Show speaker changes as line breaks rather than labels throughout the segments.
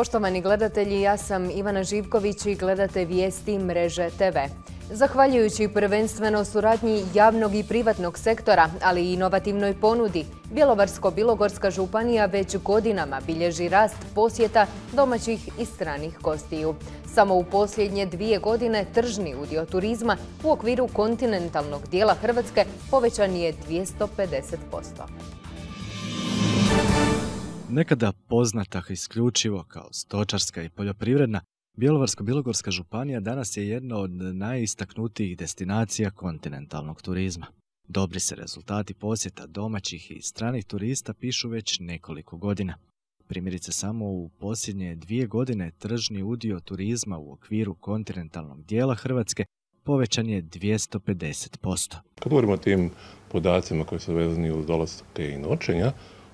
Poštovani gledatelji, ja sam Ivana Živković i gledate vijesti Mreže TV. Zahvaljujući prvenstveno suradnji javnog i privatnog sektora, ali i inovativnoj ponudi, Bjelovarsko-Bilogorska županija već godinama bilježi rast posjeta domaćih i stranih gostiju. Samo u posljednje dvije godine tržni udio turizma u okviru kontinentalnog dijela Hrvatske povećan je 250%.
Nekada poznata isključivo kao stočarska i poljoprivredna, Bjelovarsko-Bilogorska županija danas je jedna od najistaknutijih destinacija kontinentalnog turizma. Dobri se rezultati posjeta domaćih i stranih turista pišu već nekoliko godina. Primjerice samo u posljednje dvije godine tržni udio turizma u okviru kontinentalnog dijela Hrvatske povećan je 250%.
Kad govorimo o tim podacima koji su vezani uz dolaske i noćenja,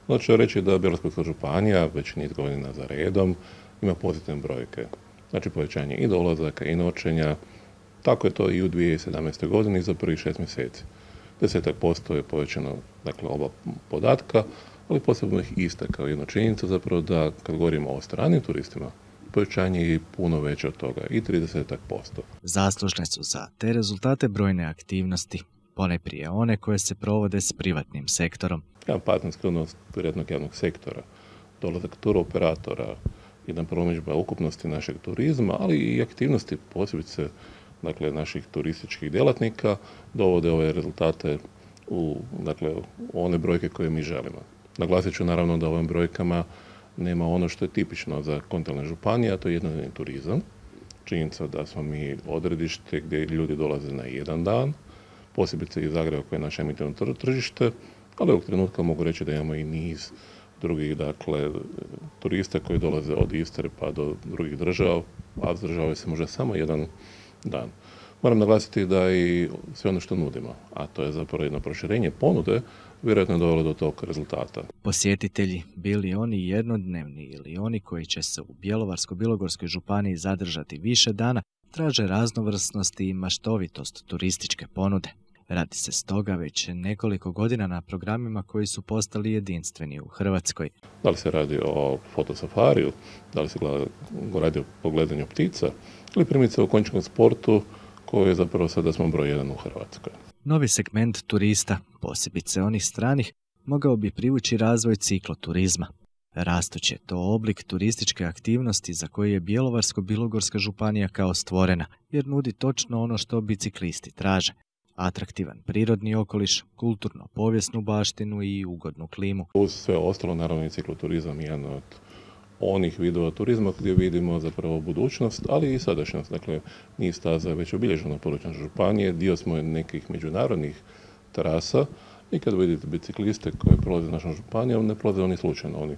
onda ću reći da Bjelovarska županija već niz godina za redom ima pozitivne brojke. Znači povećanje i dolazaka i noćenja. Tako je to i u 2017. godini za prvih šest mjeseci. Desetak posto je povećano dakle, oba podatka, ali posebno ih iste kao jedna činjenica zapravo da kad govorimo o stranim turistima, povećanje je puno veće od toga i 30%.
Zaslužne su za te rezultate brojne aktivnosti, poneprije one koje se provode s privatnim sektorom.
Jedan partnerski odnos privatnog javnog sektora, dolazak turoperatora, jedna promidžba ukupnosti našeg turizma, ali i aktivnosti posebice dakle, naših turističkih djelatnika dovode ove rezultate u, dakle, one brojke koje mi želimo. Naglasit ću naravno da ovim brojkama nema ono što je tipično za kontinentalne županije, a to je jednodnevni turizam. Činjenica da smo mi odredište gdje ljudi dolaze na jedan dan, posebice iz Zagreba koje je naše emitivno tržište, ali ovog trenutka mogu reći da imamo i niz drugih dakle, turista koji dolaze od Istre pa do drugih država, a države se može samo jedan dan. Moram naglasiti da i sve ono što nudimo, a to je zapravo jedno proširenje ponude, vjerojatno je dovelo do tog rezultata.
Posjetitelji, bili oni jednodnevni ili oni koji će se u Bjelovarsko-Bilogorskoj županiji zadržati više dana, traže raznovrsnost i maštovitost turističke ponude. Radi se stoga već nekoliko godina na programima koji su postali jedinstveni u Hrvatskoj.
Da li se radi o fotosafariju, da li se radi o pogledanju ptica ili primjerice o konjčkom sportu koji je zapravo sada smo broj jedan u Hrvatskoj.
Novi segment turista, posebice onih stranih, mogao bi privući razvoj cikloturizma. Rastuće to oblik turističke aktivnosti za koje je Bjelovarsko-Bilogorska županija kao stvorena, jer nudi točno ono što biciklisti traže – atraktivan prirodni okoliš, kulturno povijesnu baštinu i ugodnu klimu.
Uz sve ostalo, naravno i cikloturizam je jedan od onih vidova turizma gdje vidimo zapravo budućnost, ali i sadašnjost. Dakle, niz staza je već obilježeno na području županije, dio smo nekih međunarodnih trasa i kad vidite bicikliste koji prolaze našom županijom, ne prolaze oni slučajno. Oni,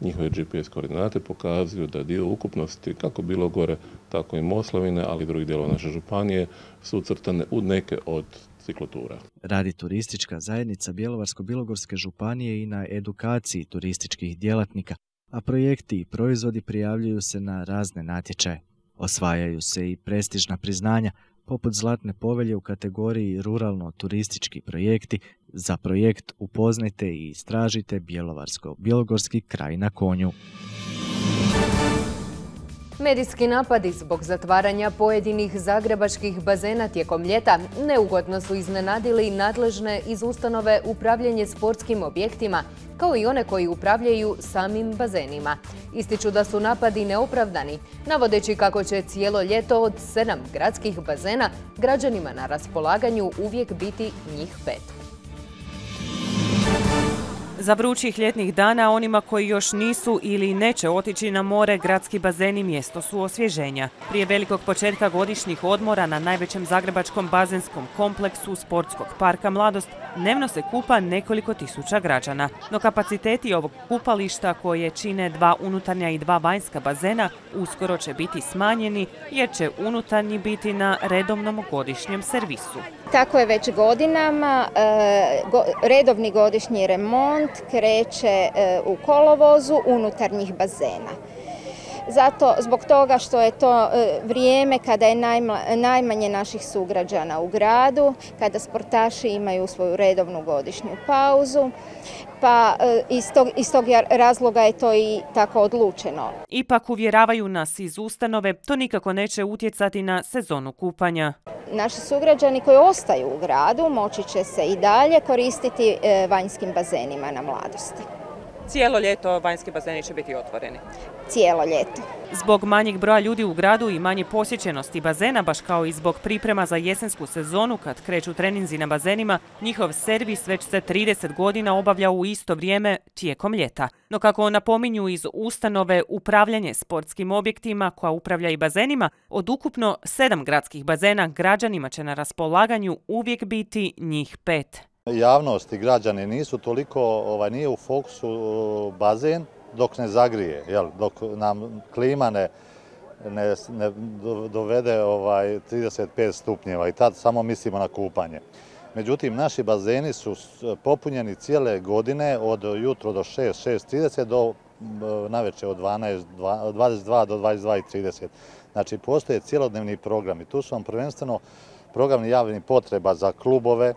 njihove GPS koordinate pokazuju da dio ukupnosti, kako bilo gore, tako i Moslavine, ali i drugih dijelova naše županije, su ucrtane u neke od ciklotura.
Radi turistička zajednica Bjelovarsko-Bilogorske županije i na edukaciji turističkih djelatnika, a projekti i proizvodi prijavljuju se na razne natječaje. Osvajaju se i prestižna priznanja, poput Zlatne povelje u kategoriji ruralno-turistički projekti. Za projekt upoznajte i istražite Bjelovarsko-Bjelogorski kraj na konju.
Medijski napadi zbog zatvaranja pojedinih zagrebačkih bazena tijekom ljeta neugodno su iznenadili nadležne iz ustanove upravljanje sportskim objektima, kao i one koji upravljaju samim bazenima. Ističu da su napadi neopravdani, navodeći kako će cijelo ljeto od sedam gradskih bazena građanima na raspolaganju uvijek biti njih pet.
Za vrućih ljetnih dana onima koji još nisu ili neće otići na more, gradski bazeni mjesto su osvježenja. Prije velikog početka godišnjih odmora na najvećem zagrebačkom bazenskom kompleksu Sportskog parka Mladost dnevno se kupa nekoliko tisuća građana. No kapaciteti ovog kupališta koje čine dva unutarnja i dva vanjska bazena uskoro će biti smanjeni jer će unutarnji biti na redovnom godišnjem servisu.
Tako je već godinama. E, redovni godišnji remont kreće e, u kolovozu unutarnjih bazena. Zato zbog toga što je to e, vrijeme kada je najmanje naših sugrađana u gradu, kada sportaši imaju svoju redovnu godišnju pauzu, pa e, iz tog, iz tog razloga je to i tako odlučeno.
Ipak uvjeravaju nas iz ustanove, to nikako neće utjecati na sezonu kupanja.
Naši sugrađani koji ostaju u gradu moći će se i dalje koristiti e, vanjskim bazenima na mladosti.
Cijelo ljeto vanjski bazeni će biti otvoreni?
Cijelo ljeto.
Zbog manjeg broja ljudi u gradu i manje posjećenosti bazena, baš kao i zbog priprema za jesensku sezonu kad kreću treninzi na bazenima, njihov servis već se 30 godina obavlja u isto vrijeme tijekom ljeta. No kako napominju iz ustanove upravljanje sportskim objektima koja upravlja i bazenima, od ukupno sedam gradskih bazena građanima će na raspolaganju uvijek biti njih pet.
Javnost i građani nisu toliko, ovaj, nije u fokusu bazen dok ne zagrije, jel, dok nam klima ne, ne, dovede ovaj, 35 stupnjeva i tad samo mislimo na kupanje. Međutim, naši bazeni su popunjeni cijele godine od jutro do 6, 6.30 do navečer od 12, 22 do 22.30. Znači, postoje cijelodnevni programi. Tu su vam prvenstveno programi javnih potreba za klubove,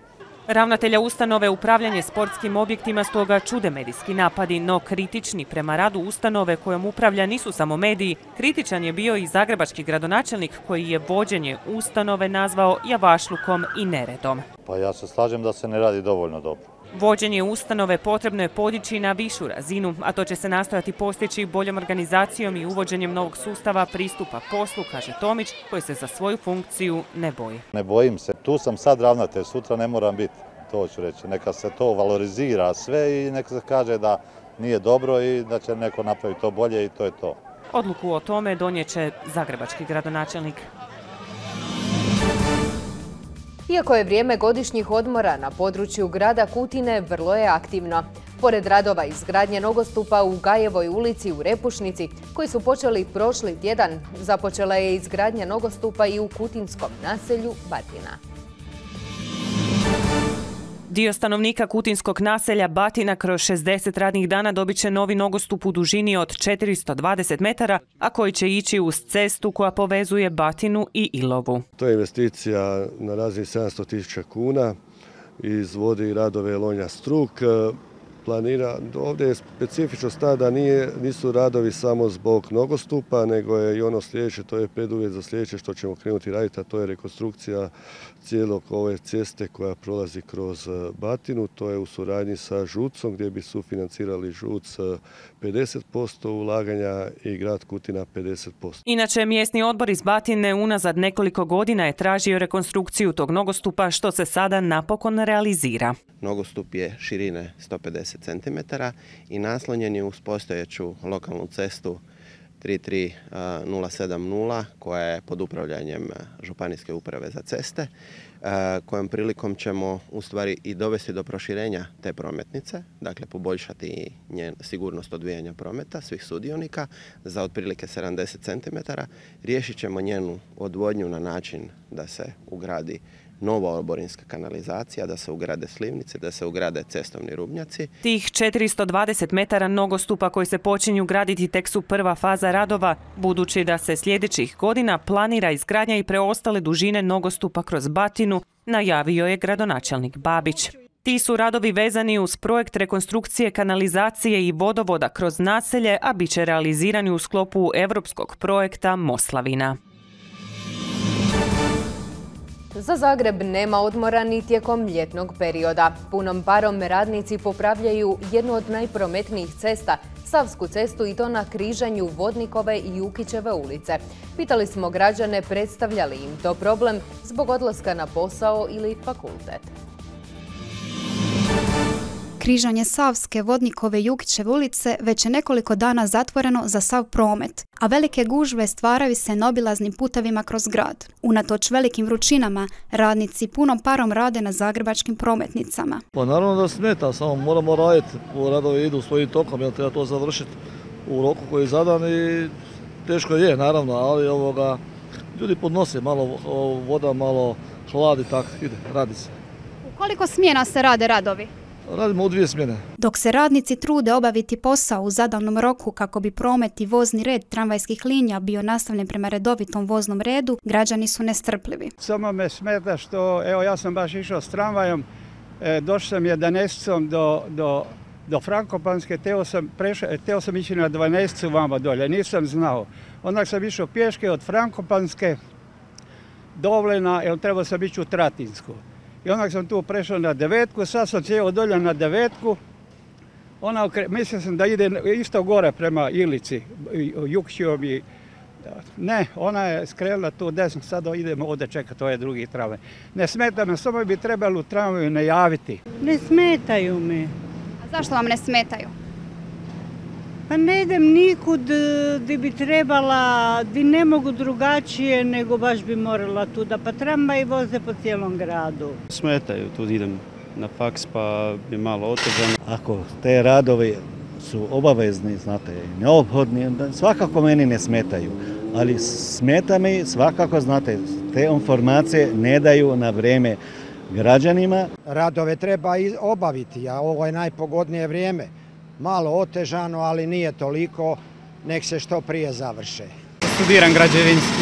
Ravnatelja ustanove upravljanje sportskim objektima stoga čude medijski napadi, no kritični prema radu ustanove kojom upravlja nisu samo mediji. Kritičan je bio i zagrebački gradonačelnik koji je vođenje ustanove nazvao javašlukom i neredom.
Pa ja se slažem da se ne radi dovoljno dobro.
Vođenje ustanove potrebno je podići na višu razinu, a to će se nastojati postići boljom organizacijom i uvođenjem novog sustava pristupa poslu, kaže Tomić, koji se za svoju funkciju ne boji.
Ne bojim se, tu sam sad ravnatelj, sutra ne moram biti, to ću reći. Neka se to valorizira sve i neka se kaže da nije dobro i da će neko napraviti to bolje i to je to.
Odluku o tome donjeće zagrebački gradonačelnik.
Iako je vrijeme godišnjih odmora na području grada Kutine vrlo je aktivno. Pored radova izgradnje nogostupa u Gajevoj ulici u Repušnici, koji su počeli prošli tjedan, započela je izgradnja nogostupa i u kutinskom naselju Batina.
Dio stanovnika kutinskog naselja Batina kroz 60 radnih dana dobit će novi nogostup u dužini od 420 metara, a koji će ići uz cestu koja povezuje Batinu i Ilovu.
To je investicija na razini 700 tisuća kuna, izvodi radove Lonja Struk, planira. Ovdje je specifičnost ta da nije, nisu radovi samo zbog nogostupa, nego je i ono sljedeće, to je preduvjet za sljedeće što ćemo krenuti raditi, a to je rekonstrukcija cijelog ove ceste koja prolazi kroz e, Batinu. To je u suradnji sa Žucom gdje bi sufinancirali Žuc 50% e, ulaganja i grad Kutina 50%.
Inače, mjesni odbor iz Batine unazad nekoliko godina je tražio rekonstrukciju tog nogostupa što se sada napokon realizira.
Nogostup je širine 150 cm i naslonjen je uz postojeću lokalnu cestu 33070 koja je pod upravljanjem Županijske uprave za ceste kojom prilikom ćemo u stvari i dovesti do proširenja te prometnice, dakle poboljšati njen sigurnost odvijanja prometa svih sudionika za otprilike 70 cm. Riješit ćemo njenu odvodnju na način da se ugradi nova oborinska kanalizacija, da se ugrade slivnice, da se ugrade cestovni rubnjaci.
Tih 420 metara nogostupa koji se počinju graditi tek su prva faza radova, budući da se sljedećih godina planira izgradnja i preostale dužine nogostupa kroz Batinu, najavio je gradonačelnik Babić. Ti su radovi vezani uz projekt rekonstrukcije kanalizacije i vodovoda kroz naselje, a bit će realizirani u sklopu europskog projekta Moslavina.
Za Zagreb nema odmora ni tijekom ljetnog perioda. Punom parom radnici popravljaju jednu od najprometnijih cesta, Savsku cestu i to na križanju Vodnikove i Ukićeve ulice. Pitali smo građane predstavljali im to problem zbog odlaska na posao ili fakultet
križanje Savske, Vodnikove i Jukićeve ulice već je nekoliko dana zatvoreno za sav promet, a velike gužve stvaraju se na obilaznim putevima kroz grad. Unatoč velikim vrućinama, radnici punom parom rade na zagrebačkim prometnicama.
Pa naravno da smeta, samo moramo raditi, radovi idu svojim tokom, jer treba to završiti u roku koji je zadan i teško je, naravno, ali ovoga, ljudi podnose malo voda, malo hladi, tako ide, radi se.
Koliko smjena se rade radovi?
Radimo u dvije smjene.
Dok se radnici trude obaviti posao u zadanom roku kako bi promet i vozni red tramvajskih linija bio nastavljen prema redovitom voznom redu, građani su nestrpljivi.
Samo me smeta što, evo ja sam baš išao s tramvajom, e, došao sam 11 do, do, do Frankopanske, teo sam, prešao, teo sam ići na 12 vama dolje, nisam znao. Onak sam išao pješke od Frankopanske do Ovlena, jer trebao sam ići u Tratinsku. I onak sam tu prešao na devetku, sad sam cijelo dolje na devetku. Ona, mislio sam da ide isto gore prema Ilici, Jukšijom i ne, ona je skrenula tu desno, sad idemo ovdje čekati ovaj drugi tramvaj. Ne smeta me, samo bi trebalo u tramvaju najaviti.
Ne smetaju me.
A zašto vam ne smetaju?
Pa ne idem nikud e, di bi trebala, di ne mogu drugačije nego baš bi morala tuda. Pa tramvaj voze po cijelom gradu.
Smetaju, tu idem na faks pa bi malo otežano.
Ako te radovi su obavezni, znate, neophodni, svakako meni ne smetaju. Ali smeta mi svakako, znate, te informacije ne daju na vrijeme građanima.
Radove treba obaviti, a ovo je najpogodnije vrijeme malo otežano, ali nije toliko, nek se što prije završe.
Studiram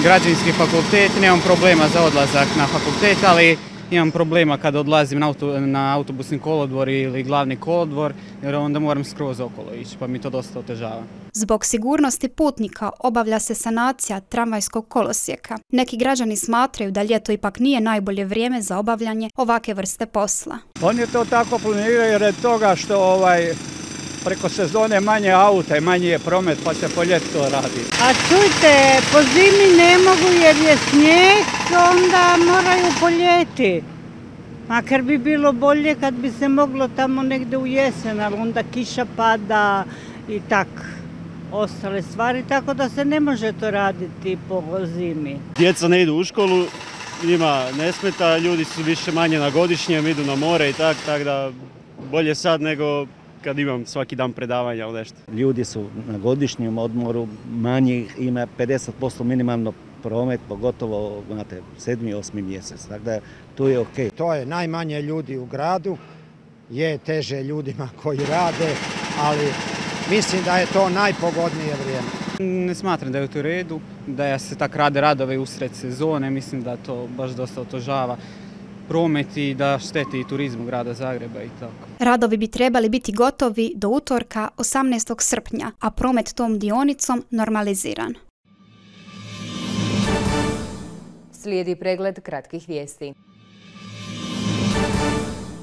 građevinski fakultet, nemam problema za odlazak na fakultet, ali imam problema kad odlazim na, na autobusni kolodvor ili glavni kolodvor, jer onda moram skroz okolo ići, pa mi to dosta otežava.
Zbog sigurnosti putnika obavlja se sanacija tramvajskog kolosijeka. Neki građani smatraju da ljeto ipak nije najbolje vrijeme za obavljanje ovake vrste posla.
Oni to tako planiraju jer toga što ovaj, preko sezone manje auta i manje je promet pa se po to radi.
A čujte, po zimi ne mogu jer je snijeg, onda moraju poljeti. Makar bi bilo bolje kad bi se moglo tamo negdje u jesen, ali onda kiša pada i tak ostale stvari, tako da se ne može to raditi po zimi.
Djeca ne idu u školu, njima ne smeta, ljudi su više manje na godišnjem, idu na more i tak, tako da bolje sad nego kad imam svaki dan predavanja ili nešto.
Ljudi su na godišnjem odmoru, manji ima 50% minimalno promet, pogotovo znate, sedmi, osmi mjesec, tako da tu je ok.
To je najmanje ljudi u gradu, je teže ljudima koji rade, ali mislim da je to najpogodnije vrijeme.
Ne smatram da je u redu, da se tak rade radove usred sezone, mislim da to baš dosta otožava promet i da šteti i turizmu grada Zagreba i tako.
Radovi bi trebali biti gotovi do utorka 18. srpnja, a promet tom dionicom normaliziran.
Slijedi pregled kratkih vijesti.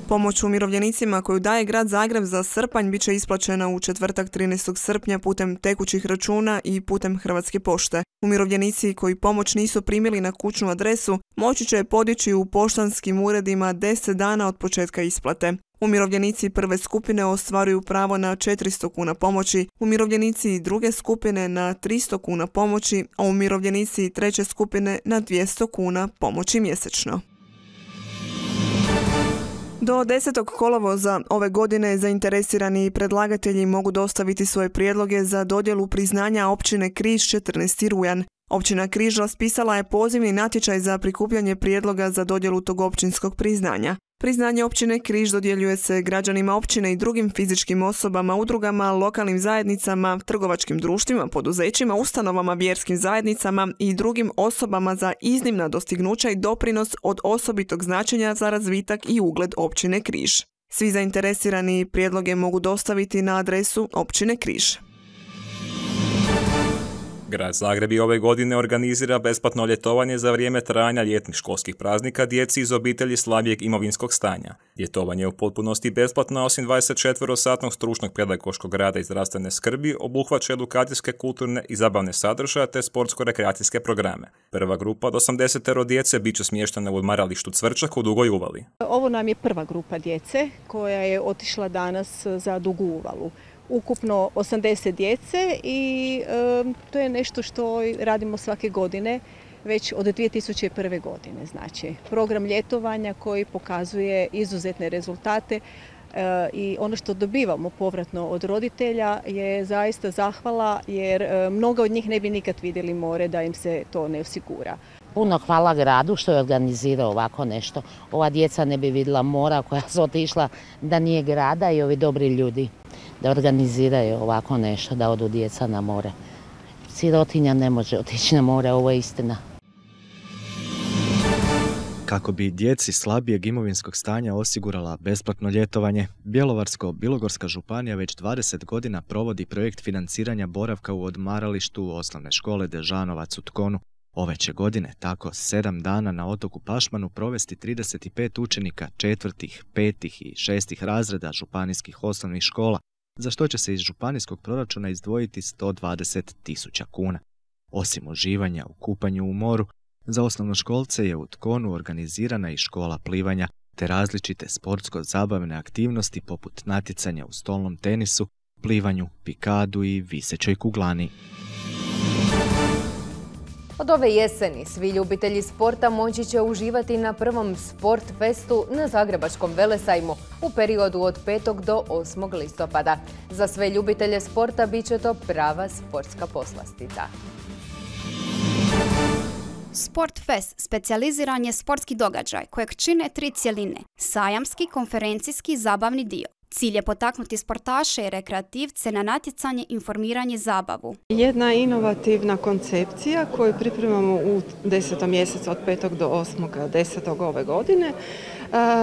Pomoć umirovljenicima koju daje grad Zagreb za srpanj bit će isplaćena u četvrtak 13. srpnja putem tekućih računa i putem Hrvatske pošte. Umirovljenici koji pomoć nisu primili na kućnu adresu moći će podići u poštanskim uredima 10 dana od početka isplate. Umirovljenici prve skupine ostvaruju pravo na 400 kuna pomoći, umirovljenici druge skupine na 300 kuna pomoći, a umirovljenici treće skupine na 200 kuna pomoći mjesečno. Do 10. kolovoza ove godine zainteresirani predlagatelji mogu dostaviti svoje prijedloge za dodjelu priznanja općine Križ 14. rujan. Općina Križ raspisala je pozivni natječaj za prikupljanje prijedloga za dodjelu tog općinskog priznanja. Priznanje općine Križ dodjeljuje se građanima općine i drugim fizičkim osobama, udrugama, lokalnim zajednicama, trgovačkim društvima, poduzećima, ustanovama, vjerskim zajednicama i drugim osobama za iznimna dostignuća i doprinos od osobitog značenja za razvitak i ugled općine Križ. Svi zainteresirani prijedloge mogu dostaviti na adresu općine Križ.
Grad Zagreb i ove godine organizira besplatno ljetovanje za vrijeme trajanja ljetnih školskih praznika djeci iz obitelji slabijeg imovinskog stanja. Ljetovanje je u potpunosti besplatno, osim 24-satnog stručnog pedagoškog rada i zdravstvene skrbi, obuhvaća edukacijske, kulturne i zabavne sadržaje te sportsko-rekreacijske programe. Prva grupa od 80 djece bit će smještena u odmaralištu Cvrčak u Dugoj uvali.
Ovo nam je prva grupa djece koja je otišla danas za Dugu uvalu ukupno 80 djece i to je nešto što radimo svake godine već od 2001. godine. Znači, program ljetovanja koji pokazuje izuzetne rezultate e, i ono što dobivamo povratno od roditelja je zaista zahvala jer e, mnoga od njih ne bi nikad vidjeli more da im se to ne osigura.
Puno hvala gradu što je organizirao ovako nešto. Ova djeca ne bi vidjela mora koja su otišla da nije grada i ovi dobri ljudi da organiziraju ovako nešto, da odu djeca na more. Sirotinja ne može otići na more, ovo je istina.
Kako bi djeci slabijeg imovinskog stanja osigurala besplatno ljetovanje, Bjelovarsko-Bilogorska županija već 20 godina provodi projekt financiranja boravka u odmaralištu osnovne škole Dežanovac u Tkonu. Ove će godine tako sedam dana na otoku Pašmanu provesti 35 učenika četvrtih, petih i šestih razreda županijskih osnovnih škola, za što će se iz županijskog proračuna izdvojiti 120 tisuća kuna. Osim uživanja u kupanju u moru, za osnovnoškolce je u Tkonu organizirana i škola plivanja, te različite sportsko-zabavne aktivnosti poput natjecanja u stolnom tenisu, plivanju, pikadu i visećoj kuglani.
Od ove jeseni svi ljubitelji sporta moći će uživati na prvom Sport Festu na Zagrebačkom Velesajmu u periodu od 5. do 8. listopada. Za sve ljubitelje sporta bit će to prava sportska poslastica.
Sportfest specijaliziran je sportski događaj kojeg čine tri cjeline, sajamski, konferencijski i zabavni dio. Cilj je potaknuti sportaše i rekreativce na natjecanje, informiranje i zabavu.
Jedna inovativna koncepcija koju pripremamo u desetom mjesecu od 5. do 8. 10. ove godine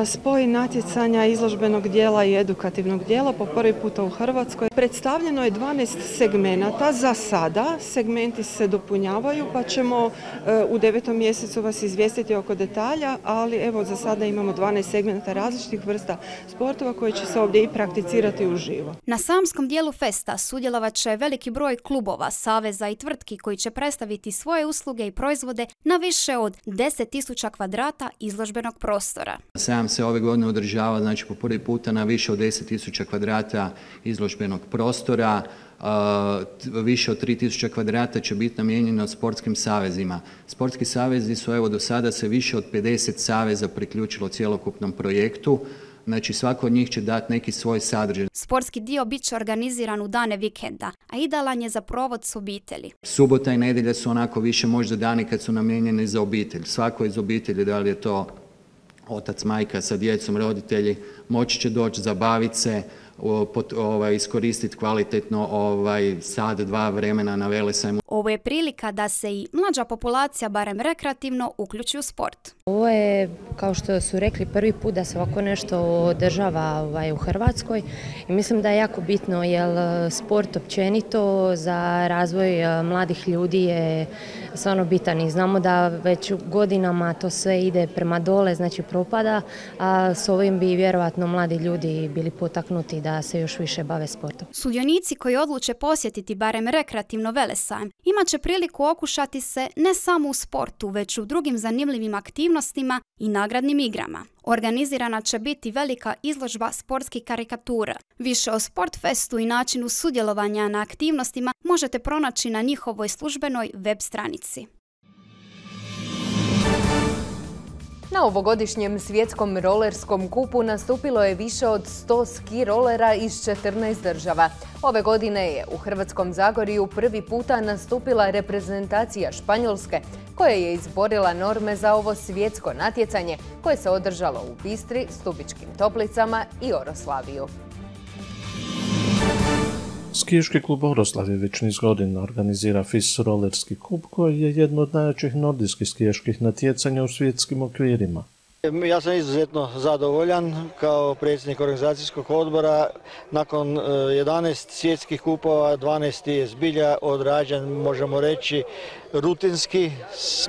spoj natjecanja izložbenog dijela i edukativnog dijela po prvi puta u Hrvatskoj. Predstavljeno je 12 segmenata za sada. Segmenti se dopunjavaju pa ćemo e, u devetom mjesecu vas izvijestiti oko detalja, ali evo za sada imamo 12 segmenta različitih vrsta sportova koje će se ovdje i prakticirati uživo.
Na samskom dijelu festa sudjelovat će veliki broj klubova, saveza i tvrtki koji će predstaviti svoje usluge i proizvode na više od 10.000 kvadrata izložbenog prostora.
Sajam se ove godine održava znači, po prvi puta na više od 10.000 kvadrata izložbenog prostora. više od 3.000 kvadrata će biti namijenjeno sportskim savezima. Sportski savezi su evo do sada se više od 50 saveza priključilo cjelokupnom projektu. Znači svako od njih će dati neki svoj sadržaj.
Sportski dio bit će organiziran u dane vikenda, a idealan je za provod s obitelji.
Subota i nedjelja su onako više možda dani kad su namijenjeni za obitelj. Svako iz obitelji, da li je to otac, majka sa djecom, roditelji, moći će doći zabaviti se, ovaj, iskoristiti kvalitetno ovaj, sad, dva vremena na Velesajmu.
Ovo je prilika da se i mlađa populacija, barem rekreativno, uključi u sport.
Ovo je, kao što su rekli, prvi put da se ovako nešto održava ovaj, u Hrvatskoj i mislim da je jako bitno jer sport općenito za razvoj eh, mladih ljudi je stvarno bitan i znamo da već godinama to sve ide prema dole, znači propada, a s ovim bi vjerojatno mladi ljudi bili potaknuti da se još više bave sportom.
Sudionici koji odluče posjetiti barem rekreativno Velesajm imat će priliku okušati se ne samo u sportu, već u drugim zanimljivim aktivnostima i nagradnim igrama. Organizirana će biti velika izložba sportskih karikatura. Više o Sportfestu i načinu sudjelovanja na aktivnostima možete pronaći na njihovoj službenoj web stranici.
Na ovogodišnjem svjetskom rolerskom kupu nastupilo je više od 100 ski rolera iz 14 država. Ove godine je u Hrvatskom Zagoriju prvi puta nastupila reprezentacija Španjolske, koja je izborila norme za ovo svjetsko natjecanje koje se održalo u Bistri, Stubičkim Toplicama i Oroslaviju.
Skijuški klub Oroslav je već niz godina organizira FIS Rollerski kup koji je jedno od najjačih nordijskih skijaških natjecanja u svjetskim okvirima.
Ja sam izuzetno zadovoljan kao predsjednik organizacijskog odbora. Nakon 11 e, svjetskih kupova, 12 je zbilja odrađen, možemo reći, rutinski,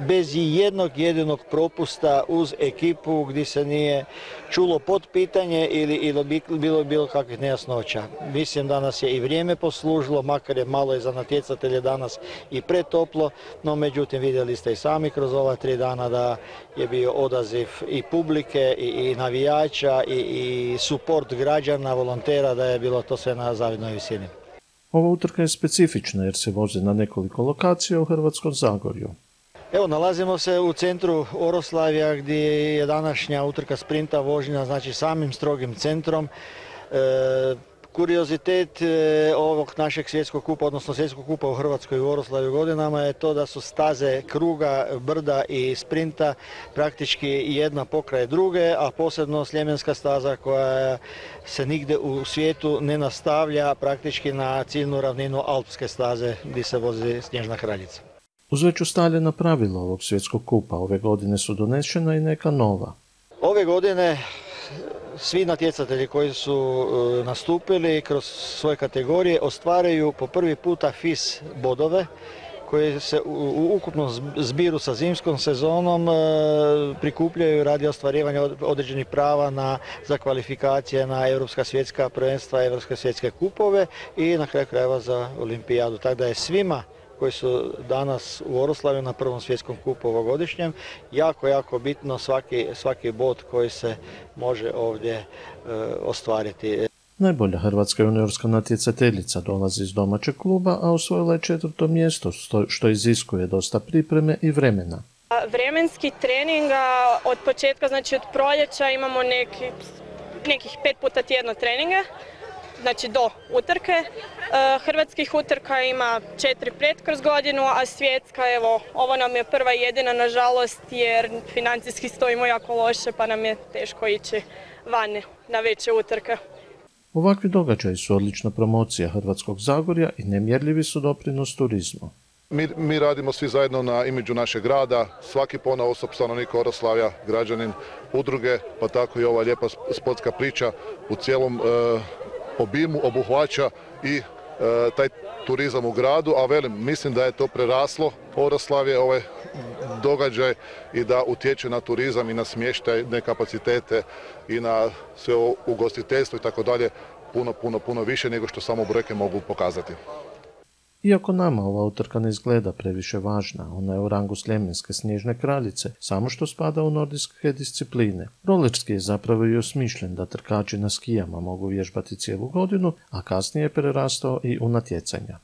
bez jednog jedinog propusta uz ekipu gdje se nije čulo pod pitanje ili, ili bilo bilo kakvih nejasnoća. Mislim da nas je i vrijeme poslužilo, makar je malo i za natjecatelje danas i pretoplo, no međutim vidjeli ste i sami kroz ova tri dana da je bio odaziv i publike i, i navijača i, i suport građana, volontera, da je bilo to sve na zavidnoj visini.
Ova utrka je specifična jer se vozi na nekoliko lokacija u Hrvatskom Zagorju.
Evo, nalazimo se u centru Oroslavija gdje je današnja utrka sprinta vožnja znači samim strogim centrom. E, Kuriozitet e, ovog našeg svjetskog kupa, odnosno svjetskog kupa u Hrvatskoj u Oroslavi godinama je to da su staze kruga, brda i sprinta praktički jedna pokraje druge, a posebno sljemenska staza koja se nigdje u svijetu ne nastavlja praktički na ciljnu ravninu Alpske staze gdje se vozi snježna kraljica.
Uz već ustaljena pravila ovog svjetskog kupa ove godine su donešena i neka nova.
Ove godine svi natjecatelji koji su e, nastupili kroz svoje kategorije ostvaraju po prvi puta FIS bodove koji se u ukupnom zbiru sa zimskom sezonom e, prikupljaju radi ostvarivanja određenih prava na, za kvalifikacije na Europska svjetska prvenstva, Europske svjetske kupove i na kraju krajeva za olimpijadu. Tako da je svima koji su danas u Oroslaviju na prvom svjetskom kupu ovogodišnjem. Jako, jako bitno svaki, svaki bod koji se može ovdje e, ostvariti.
Najbolja hrvatska juniorska natjecateljica dolazi iz domaćeg kluba, a osvojila je četvrto mjesto, što iziskuje dosta pripreme i vremena.
Vremenski trening od početka, znači od proljeća imamo neki, nekih pet puta tjedno treninge znači do utrke. E, hrvatskih utrka ima četiri pred kroz godinu, a svjetska, evo, ovo nam je prva i jedina, nažalost, jer financijski stojimo jako loše, pa nam je teško ići van na veće utrke.
Ovakvi događaji su odlična promocija Hrvatskog Zagorja i nemjerljivi su doprinos turizmu.
Mi, mi radimo svi zajedno na imidžu našeg grada, svaki pona osob stanovnika Oroslavja, građanin, udruge, pa tako i ova lijepa sportska priča u cijelom e, obimu obuhvaća i e, taj turizam u gradu, a velim, mislim da je to preraslo Oroslavje, ovaj događaj i da utječe na turizam i na smještajne kapacitete i na sve ugostiteljstvo i tako dalje puno, puno, puno više nego što samo brojke mogu pokazati.
Iako nama ova utrka ne izgleda previše važna, ona je u rangu sljemenske snježne kraljice, samo što spada u nordijske discipline. Rolerski je zapravo i osmišljen da trkači na skijama mogu vježbati cijelu godinu, a kasnije je prerastao i u natjecanja.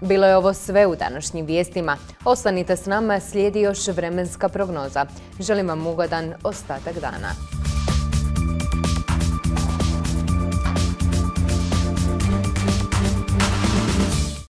Bilo je ovo sve u današnjim vijestima. Ostanite s nama, slijedi još vremenska prognoza. Želim vam ugodan ostatak dana.